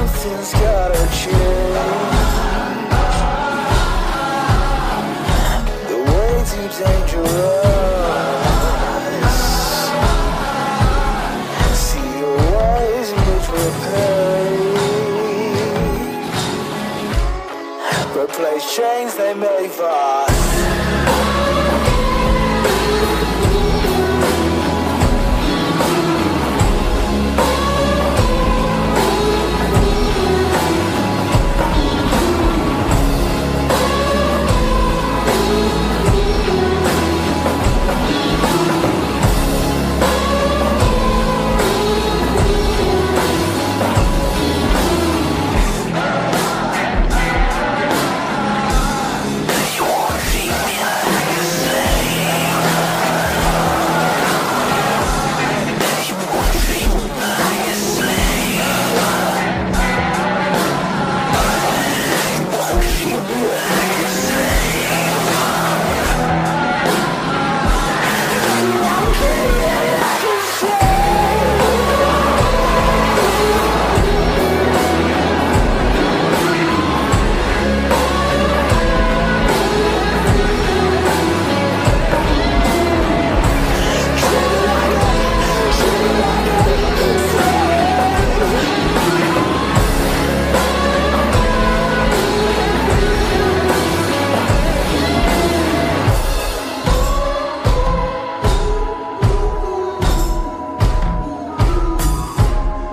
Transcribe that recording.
Something's gotta change. The way too dangerous. See your wise which repaid. Replace chains they made for us.